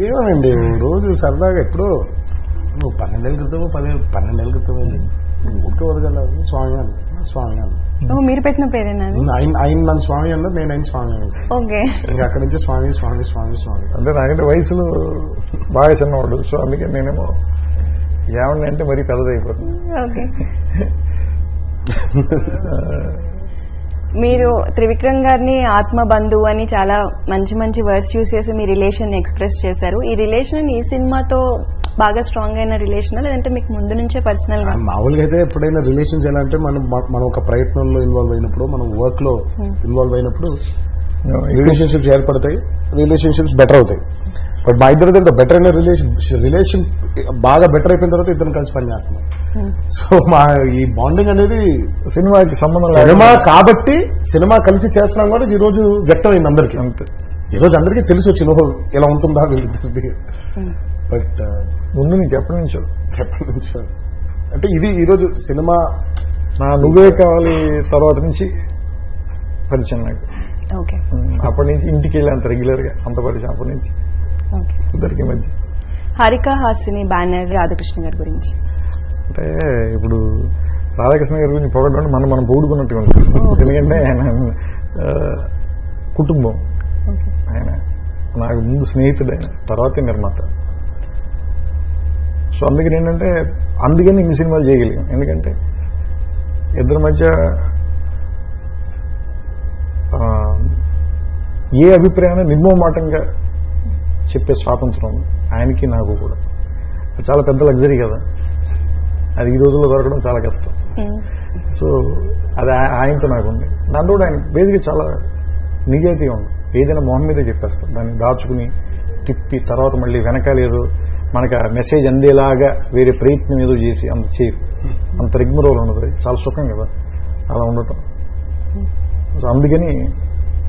ఏమోనండి రోజు సరదాగా ఎప్పుడో నువ్వు పన్నెండేళ్ళ క్రితం పది పన్నెండేళ్ళ క్రితం ఊరికే వరగల స్వామి అన్న స్వామి అన్న. మీరు పెట్టిన పేరేనా? ఆయన నన్ను స్వామి అన్న నేను ఆయన స్వామి ఓకే. ఇంకా అక్కడి నుంచి స్వామి స్వామి స్వామి స్వామి. అంటే నాకంటే వయసులో బాగా చిన్నవాడు సో అందుకే నేనేమో ఏమన్నా అంటే మరీ పెద్దదైపోతుంది. మీరు త్రివిక్రమ్ గారిని ఆత్మ బంధువు అని చాలా మంచి మంచి వర్డ్స్ యూస్ చేసి మీ రిలేషన్ ఎక్స్ప్రెస్ చేశారు. ఈ రిలేషన్ ఈ సినిమాతో బాగా స్ట్రాంగ్ అయిన రిలేషన్? లేదంటే మీకు ముందు నుంచే పర్సనల్గా? మామూలుగా అయితే ఎప్పుడైనా రిలేషన్స్ ఎలా అంటే మనం మనం ఒక ప్రయత్నంలో ఇన్వాల్వ్ అయినప్పుడు మనం వర్క్లో ఇన్వాల్వ్ అయినప్పుడు రిలేషన్షిప్స్ ఏర్పడతాయి రిలేషన్షిప్స్ బెటర్ అవుతాయి. బట్ మా ఇద్దరి దగ్గర బెటర్ అయిన రిలేషన్ రిలేషన్ బాగా బెటర్ అయిపోయిన తర్వాత ఇద్దరు కలిసి పనిచేస్తున్నాం సో మా ఈ బాండింగ్ అనేది సినిమాకి సంబంధం సినిమా కాబట్టి సినిమా కలిసి చేస్తున్నాం కూడా ఈ రోజు వ్యక్తమైంది అందరికి. అంతే. ఈ రోజు అందరికీ తెలిసి వచ్చింది ఓహో ఇలా ఉంటుందా వీళ్ళిద్దరిది బట్ ముందు నుంచి ఎప్పటి నుంచో ఎప్పటి నుంచో అంటే ఇది ఈ రోజు సినిమా నా నువ్వే కావాలి తర్వాత నుంచి పరిచయం నాకు. అప్పటి నుంచి ఇంటికి వెళ్ళి అంత రెగ్యులర్గా అంత పరిచయం అప్పటి నుంచి ఇద్దరికి మధ్య. హారిక హాసిని బ్యానర్ రాధాకృష్ణ గారి గురించి. అంటే ఇప్పుడు రాధాకృష్ణ గారి గురించి పొగడం మనం మనం పొగుడుకున్నట్టుగా ఉంటుంది ఎందుకంటే ఆయన కుటుంబం. ఆయన నాకు ముందు స్నేహితుడు ఆయన తర్వాతే నిర్మాత. సో అందుకని ఏంటంటే అందుకని ఇన్ని సినిమాలు చేయగలిగాం. ఎందుకంటే ఇద్దరి మధ్య ఏ అభిప్రాయాన్ని నిర్మోమాటంగా చెప్పే స్వాతంత్రం ఆయనకి నాకు కూడా. చాలా పెద్ద లగ్జరీ కదా. అది ఈ రోజుల్లో దొరకడం చాలా కష్టం. సో అది ఆయనతో నాకు ఉంది. దాంతో కూడా ఆయన బేసిక్గా చాలా నిజాయితీగా ఉంది. ఏదైనా మొహం మీదే చెప్పేస్తాం. దాన్ని దాచుకుని తిప్పి తర్వాత మళ్ళీ వెనకాల ఏదో మనకు ఆ మెసేజ్ అందేలాగా వేరే ప్రయత్నం ఏదో చేసి అంత చేయరు. అంత రిగ్మరోలు ఉండదు. చాలా సుఖం కదా. అలా ఉండటం. సో అందుకని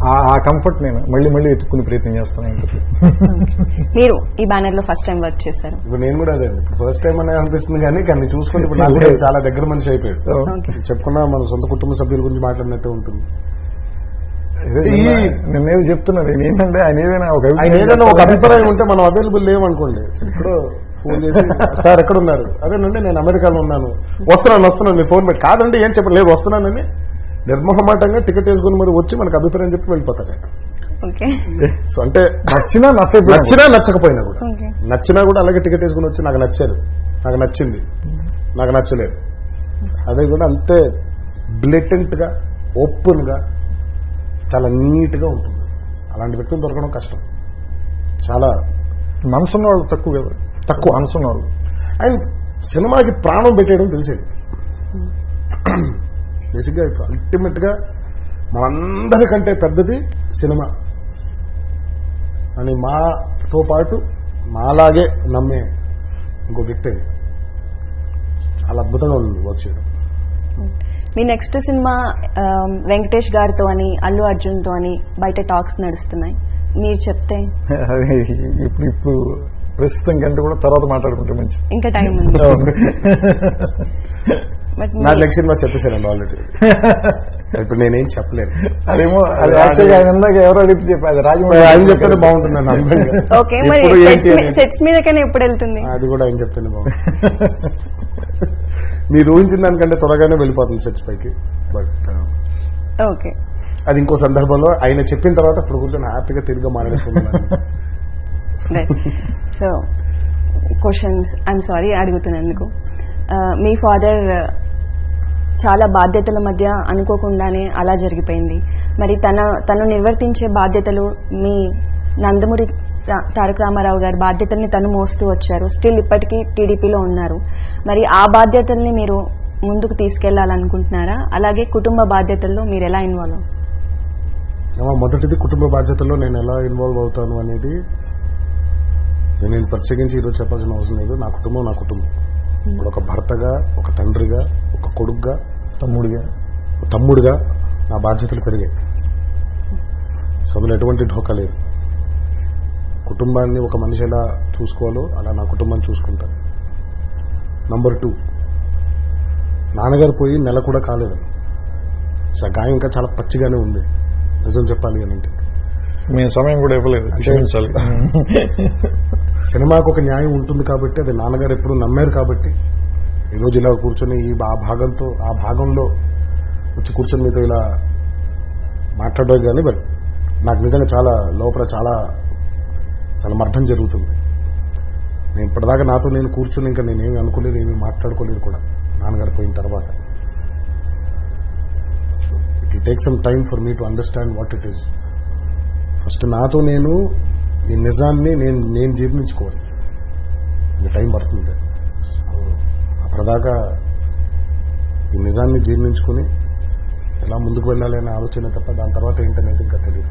ఆ- ఆ కంఫర్ట్ నేను మళ్ళీ మళ్ళీ వెతుక్కునే ప్రయత్నం చేస్తాను. మీరు ఈ బ్యానర్లో ఫస్ట్ టైం వర్క్ చేశారు? ఇప్పుడు నేను కూడా అదే ఫస్ట్ టైం అనే అనిపిస్తుంది కానీ కానీ చూసుకుంటే ఇప్పుడు నాకు చాలా దగ్గర మనిషి అయిపోయాడు. చెప్పుకున్నా మన సొంత కుటుంబ సభ్యుల గురించి మాట్లాడినట్టే ఉంటుంది. నిన్నేదో చెప్తున్నాను నేను ఏంటంటే ఆయన ఏదైనా ఒక ఏదైనా ఒక అభిప్రాయం ఉంటే మనం అవైలబుల్ లేవనుకోండి. ఇప్పుడు ఫోన్ చేసి సార్ ఎక్కడ ఉన్నారు అదేనండి నేను అమెరికాలో ఉన్నాను. వస్తున్నాను వస్తున్నాను మీరు ఫోన్ పెట్టి. కాదండి ఏం చెప్పండి లేదు వస్తున్నానని నిర్మోహమాటంగా టికెట్ వేసుకుని మరి వచ్చి మనకు అభిప్రాయం చెప్పి వెళ్ళిపోతారు. ఓకే. సో అంటే నచ్చినా నచ్చకపోయినా నచ్చినా నచ్చకపోయినా కూడా. ఓకే. నచ్చినా కూడా అలాగే టికెట్ వేసుకుని వచ్చి నాకు నచ్చారు. నాకు నచ్చింది. నాకు నచ్చలేదు. అదే కూడా అంతే బ్లెటెంట్గా ఓపెన్గా చాలా నీట్గా ఉంటుంది. అలాంటి వ్యక్తులు దొరకడం కష్టం. చాలా మనసున్న వాళ్ళు తక్కువ కదా. తక్కువ. మనసున్న వాళ్ళు. ఆయన సినిమాకి ప్రాణం పెట్టేయడం తెలిసేది. బేసిక్గా ఇప్పుడు అల్టిమేట్గా మనందరికంటే పెద్దది సినిమా. అని మాతో పాటు మాలాగే నమ్మే ఇంకో వ్యక్తి. చాలా అద్భుతంగా ఉంది వర్క్ చేయడం. మీ నెక్స్ట్ సినిమా వెంకటేష్ గారితో అని అల్లు అర్జున్తో అని బయట టాక్స్ నడుస్తున్నాయి. మీరు చెప్తే? అది ఇప్పుడు ఇప్పుడు ప్రస్తుతం కంటే కూడా తర్వాత మాట్లాడుకుంటే మంచిది. ఇంకా టైం ఉంది. నా నెక్స్ట్ సినిమా చెప్పేశానండి ఆల్రెడీ ఇప్పుడు నేనేం చెప్పలేను. అదేమో అది యాక్చువల్గా ఆయన ఇందాక ఎవరో అడిగితే చెప్పి అది రాజమౌళి ఆయన ఓకే మరి ఎప్పుడు ఏంటి అనేది. సెట్స్ మీదకైనా ఎప్పుడు వెళ్తుంది? అది కూడా ఆయన చెప్తేనే బాగుంటుంది. మీరు ఊహించిన దానికంటే త్వరగానే వెళ్ళిపోతుంది సెట్స్ పైకి. But okay. అది ఇంకో సందర్భంలో ఆయన చెప్పిన తర్వాత ఇప్పుడు కూర్చొని హ్యాపీగా తిరిగి మాట్లాడేసుకుంటున్నాను. సో క్వశ్చన్స్ ఐఎమ్ సారీ అడుగుతున్నందుకు ఆ, మీ ఫాదర్ చాలా బాధ్యతల మధ్య అనుకోకుండానే అలా జరిగిపోయింది. మరి తన తను నిర్వర్తించే బాధ్యతలు మీ నందమూరి తారక రామారావు గారి బాధ్యతల్ని తను మోస్తూ వచ్చారు. స్టిల్ ఇప్పటికీ టీడీపీలో ఉన్నారు. మరి ఆ బాధ్యతల్ని మీరు ముందుకు తీసుకెళ్ళాలనుకుంటున్నారా? అలాగే కుటుంబ బాధ్యతల్లో మీరు ఎలా ఇన్వాల్వ్ మొదటిది కుటుంబ బాధ్యతల్లో నేను ఎలా ఇన్వాల్వ్ అవుతాను అనేది నేను నేను ప్రత్యేకించి ఈరోజు చెప్పాల్సిన అవసరం లేదు. నా కుటుంబం నా కుటుంబం. ఇప్పుడు ఒక భర్తగా ఒక తండ్రిగా ఒక కొడుకుగా తమ్ముడిగా. ఒక తమ్ముడిగా నా బాధ్యతలు పెరిగాయి. సో అందులో ఎటువంటి ఢోకా లేదు. కుటుంబాన్ని ఒక మనిషి ఎలా చూసుకోవాలో అలా నా కుటుంబాన్ని చూసుకుంటాను నంబర్ టూ నాన్నగారు పోయి నెల కూడా కాలేదు. ఆ గాయం ఇంకా చాలా పచ్చిగానే ఉంది. నిజం చెప్పాలి అని అంటే. మేము సమయం కూడా ఇవ్వలేదు. సినిమాకు ఒక న్యాయం ఉంటుంది కాబట్టి అది నాన్నగారు ఎప్పుడు నమ్మారు కాబట్టి ఈరోజు ఇలా కూర్చొని ఈ ఆ భాగంతో ఆ భాగంలో వచ్చి కూర్చొని మీతో ఇలా మాట్లాడడం కానీ మరి నాకు నిజంగా చాలా లోపల చాలా చాలా మర్థం జరుగుతుంది. నేను ఇప్పటిదాకా నాతో నేను కూర్చొని ఇంకా నేనేమి అనుకోలేదు ఏమి మాట్లాడుకోలేదు కూడా. నాన్నగారు పోయిన తర్వాత. It take some time for me to understand what it is first నాతో నేను ఈ నిజాన్ని నేను నేను జీర్ణించుకోవాలి. ఇది టైం పడుతుంది. అప్పటిదాకా ఈ నిజాన్ని జీర్ణించుకుని ఎలా ముందుకు వెళ్ళాలి అనే ఆలోచన తప్ప దాని తర్వాత ఏంటనేది ఇంకా తెలియదు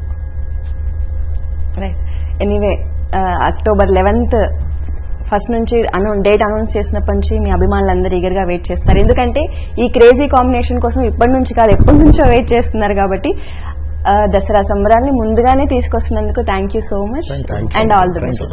ఎనీవే అక్టోబర్ లెవెన్త్ ఫస్ట్ నుంచి డేట్ అనౌన్స్ చేసినప్పటి నుంచి మీ అభిమానులందరూ eager గా వెయిట్ చేస్తారు. ఎందుకంటే ఈ క్రేజీ కాంబినేషన్ కోసం ఇప్పటి నుంచి కాదు ఎప్పటి నుంచో వెయిట్ చేస్తున్నారు కాబట్టి దసరా సంబరాల్ని ముందుగానే తీసుకొస్తున్నందుకు thank you so much. And all the best